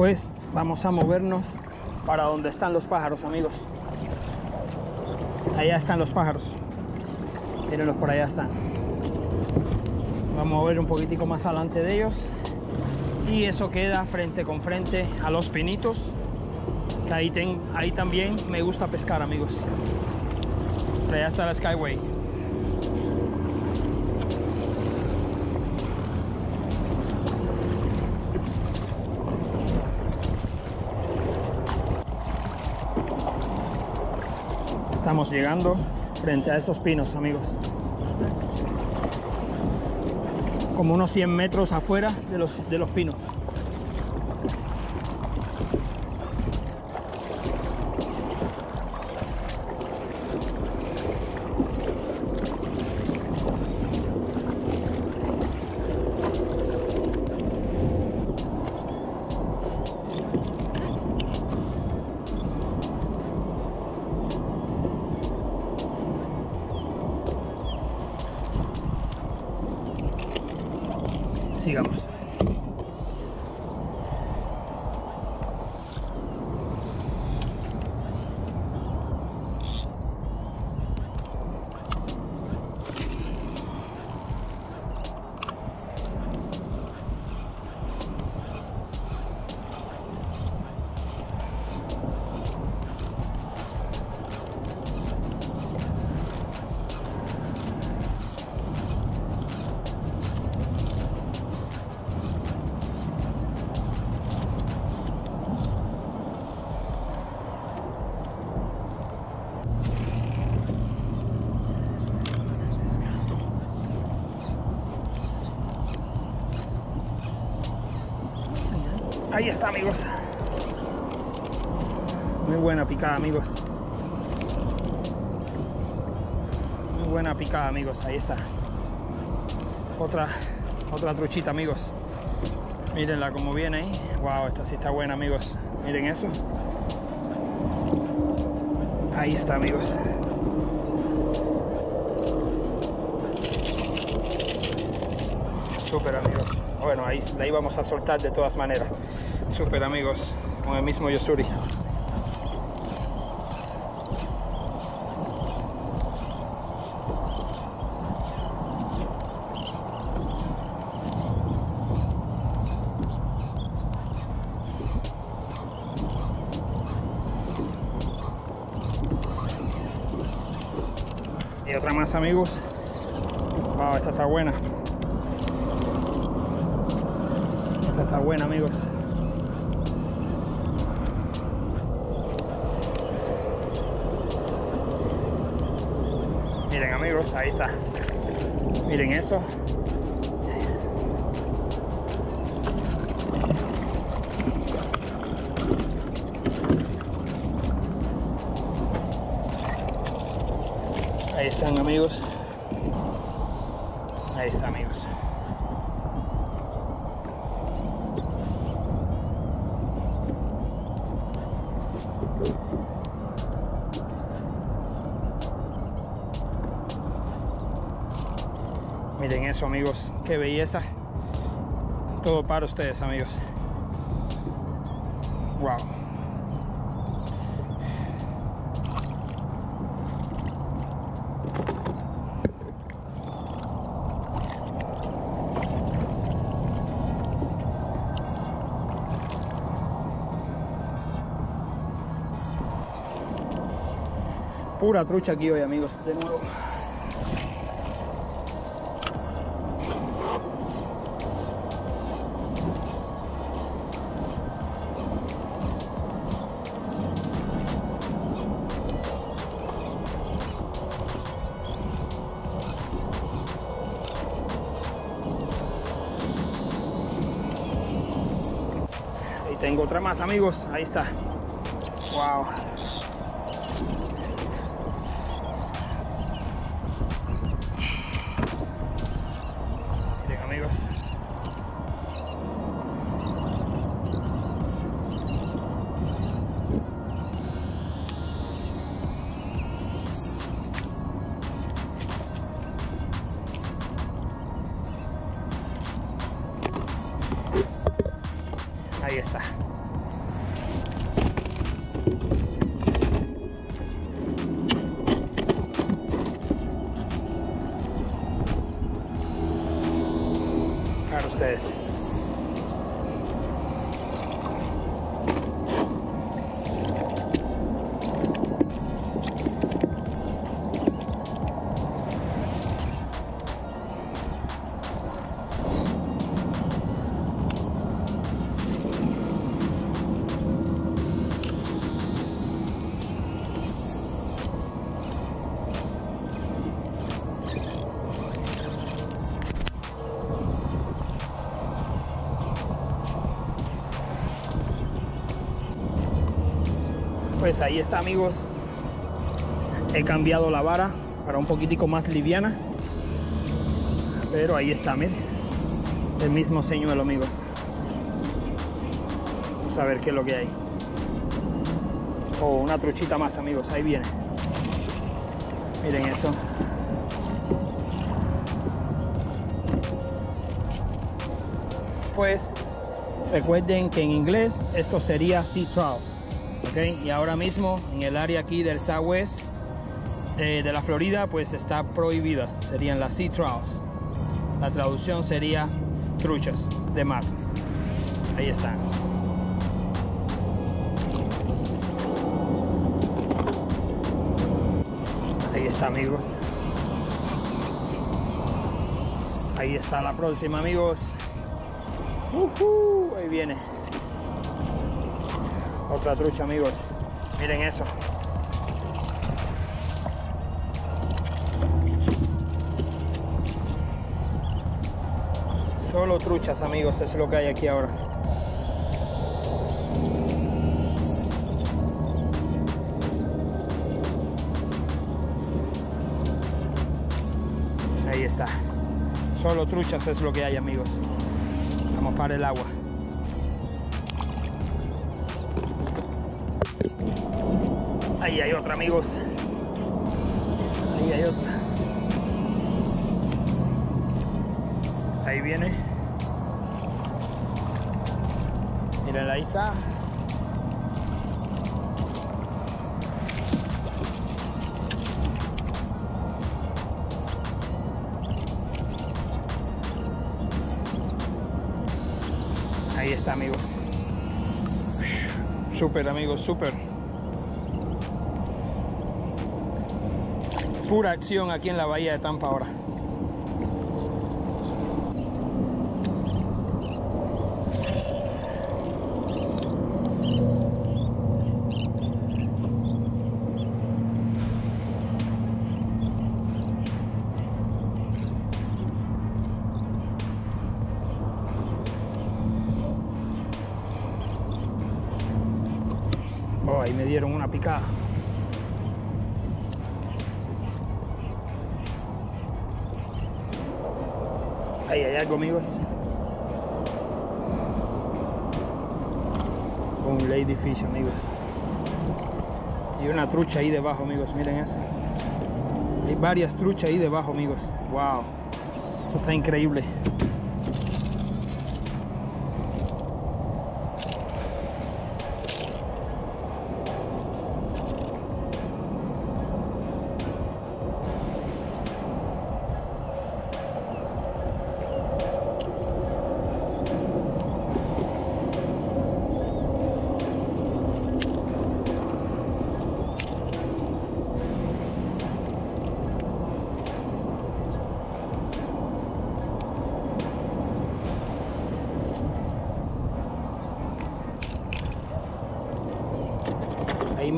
pues vamos a movernos para donde están los pájaros amigos. Allá están los pájaros. Mírenlos por allá están. Vamos a ver un poquitico más adelante de ellos. Y eso queda frente con frente a los pinitos que ahí, ahí también me gusta pescar amigos. Por allá está la Skyway estamos llegando frente a esos pinos amigos. Como unos 100 metros afuera de los, de los pinos Ahí está, amigos. Muy buena picada, amigos. Muy buena picada, amigos. Ahí está. Otra, otra truchita, amigos. Mírenla como viene ahí. Wow, esta sí está buena, amigos. Miren eso. Ahí está, amigos. Súper, amigos. Bueno, ahí la íbamos a soltar de todas maneras. Súper, amigos. Con el mismo Yosuri. Y otra más, amigos. Wow, esta está buena. Esta está buena, amigos. Amigos, ahí está. Miren eso. Ahí están, amigos. Ahí está, amigos. Miren eso, amigos. Qué belleza. Todo para ustedes, amigos. Wow. Pura trucha aquí hoy, amigos. De nuevo. Tengo otra más, amigos. Ahí está. Wow. Ahí está. Pues ahí está amigos. He cambiado la vara para un poquitico más liviana. Pero ahí está, miren. El mismo señuelo amigos. Vamos a ver qué es lo que hay. Oh, una truchita más amigos, ahí viene. Miren eso. Pues recuerden que en inglés esto sería sea trout. Y ahora mismo en el área aquí del Southwest eh, de la Florida pues está prohibida, serían las sea trouts. La traducción sería truchas de mar. Ahí están. Ahí está amigos. Ahí está la próxima amigos. Ahí viene. Otra trucha, amigos. Miren eso. Solo truchas, amigos, es lo que hay aquí ahora. Ahí está. Solo truchas es lo que hay, amigos. Vamos para el agua. Ahí hay otra, amigos. Ahí hay otra. Ahí viene. Miren, ahí está. Ahí está, amigos. Súper, amigos, súper. Pura acción aquí en la bahía de Tampa ahora. Oh, ahí me dieron una picada. Ahí hay algo, amigos. Un ladyfish, amigos. Y una trucha ahí debajo, amigos. Miren eso. Hay varias truchas ahí debajo, amigos. Wow. Eso está increíble.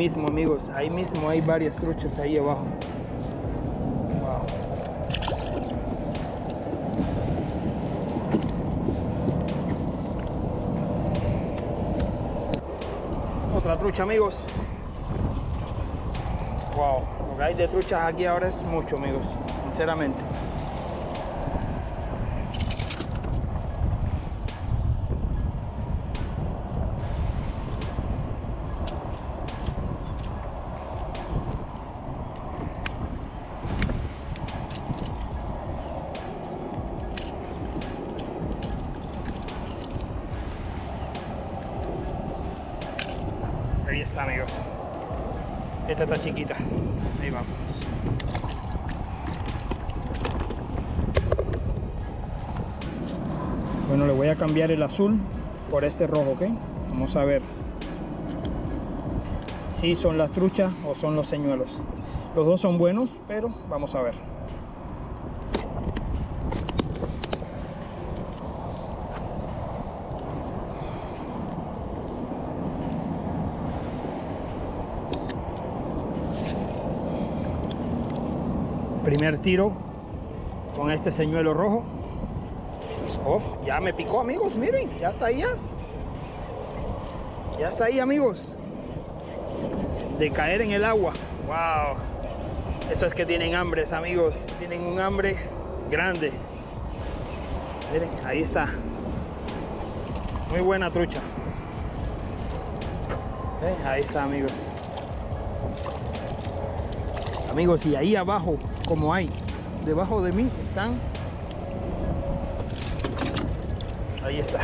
Mismo, amigos, ahí mismo hay varias truchas ahí abajo. Otra trucha, amigos. Wow, lo que hay de truchas aquí ahora es mucho, amigos, sinceramente. Está, amigos. Esta está chiquita. Ahí vamos. Bueno, le voy a cambiar el azul por este rojo, ¿ok? Vamos a ver si son las truchas o son los señuelos. Los dos son buenos, pero vamos a ver. Primer tiro con este señuelo rojo. Oh, ya me picó, amigos. Miren, ya está ahí ya. Ya está ahí, amigos. De caer en el agua. Wow. Eso es que tienen hambres, amigos. Tienen un hambre grande. Miren, ahí está. Muy buena trucha. Eh, ahí está, amigos. Amigos, y ahí abajo, como hay, debajo de mí están. Ahí está.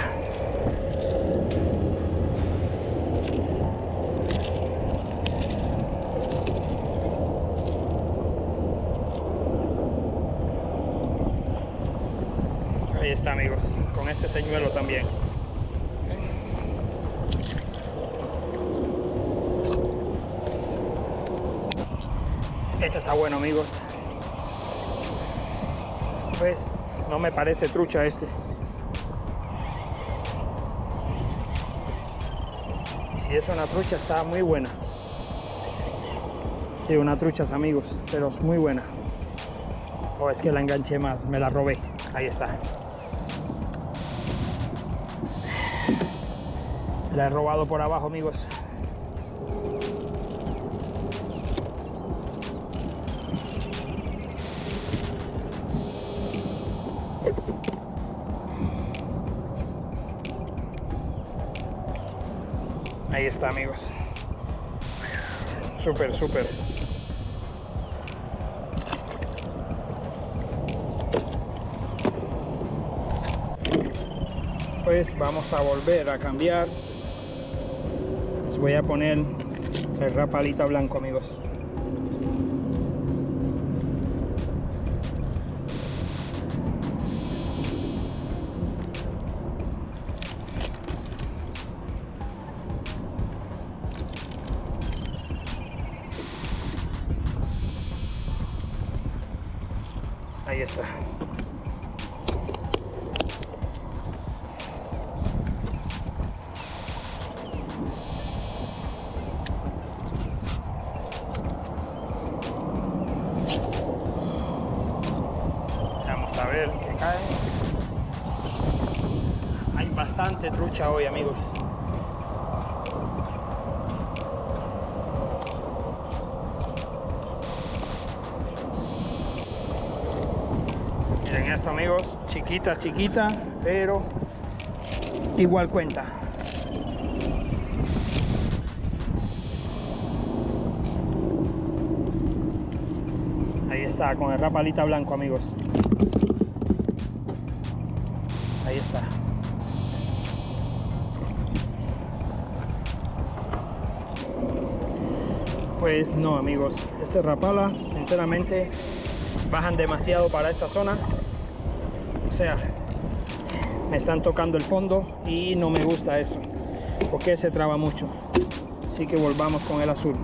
Ahí está, amigos, con este señuelo también. Bueno, amigos. Pues no me parece trucha este. Si es una trucha, está muy buena. Sí, una trucha, amigos, pero es muy buena. O es que la enganché más, me la robé. Ahí está. La he robado por abajo, amigos. Ahí está, amigos. Súper, súper. Pues vamos a volver a cambiar. Les voy a poner el rapalita blanco, amigos. Ahí está. Vamos a ver qué cae. Hay bastante trucha hoy, amigos. Amigos, chiquita, chiquita, pero igual cuenta. Ahí está, con el rapalita blanco amigos. Ahí está. Pues no amigos, este rapala sinceramente bajan demasiado para esta zona sea me están tocando el fondo y no me gusta eso porque se traba mucho. Así que volvamos con el azul